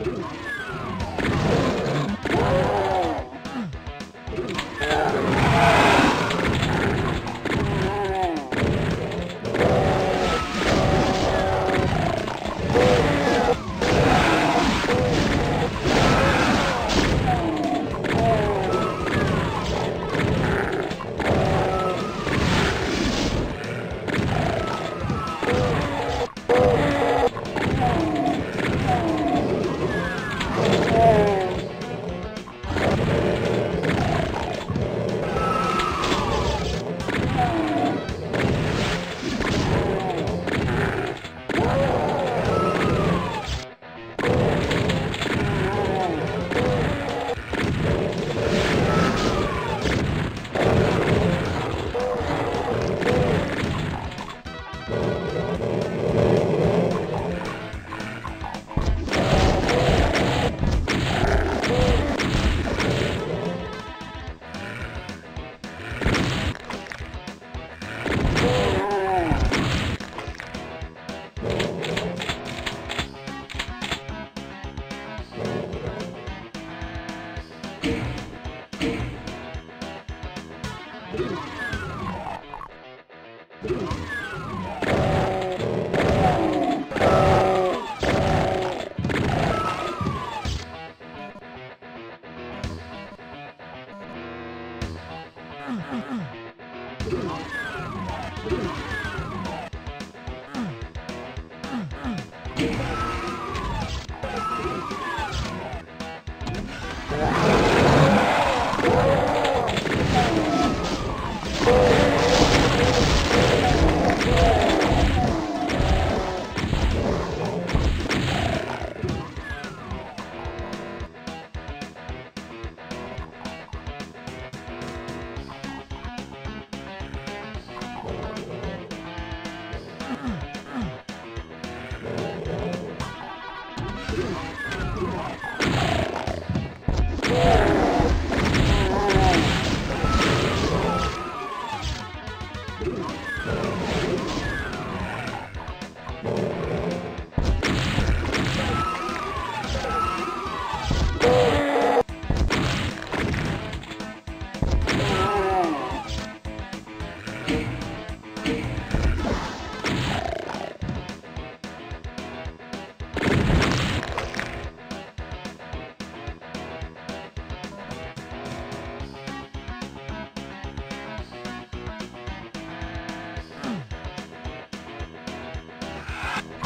Oh, my God.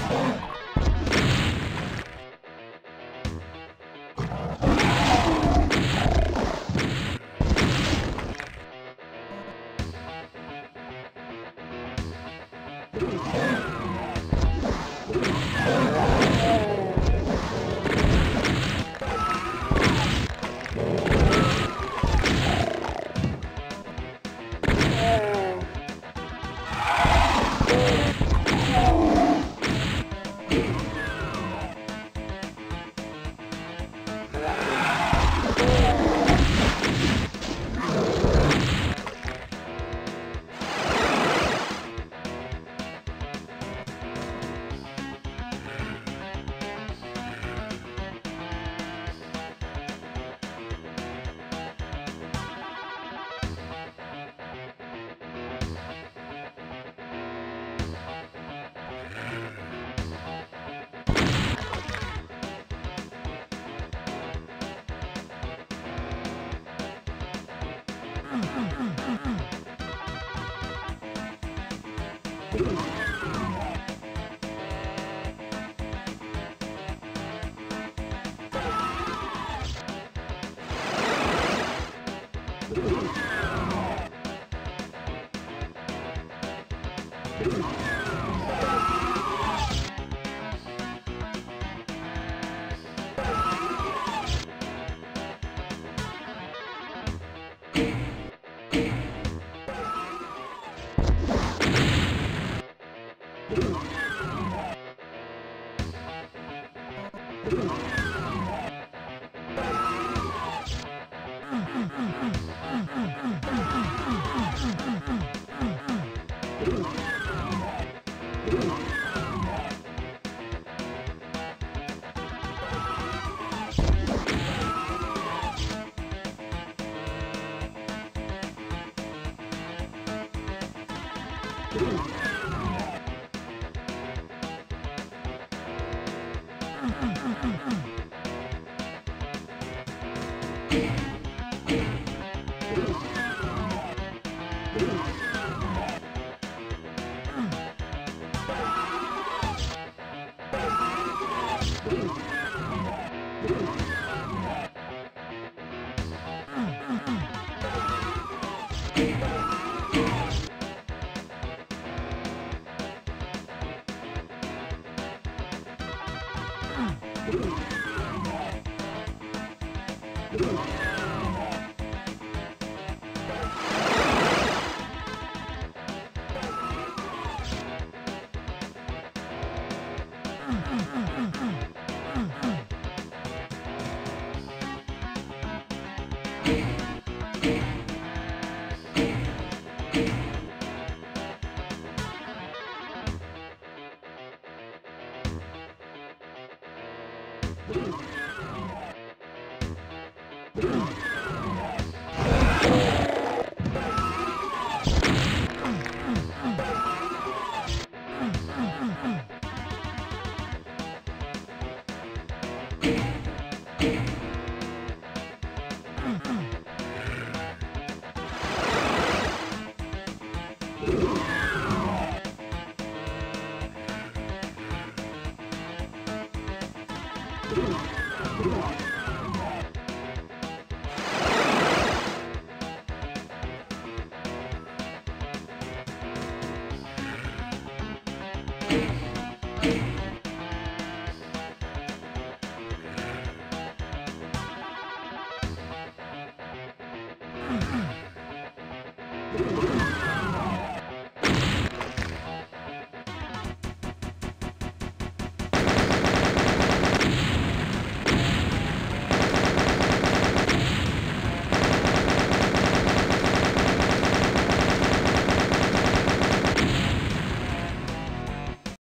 Oh. Boom! Ooh.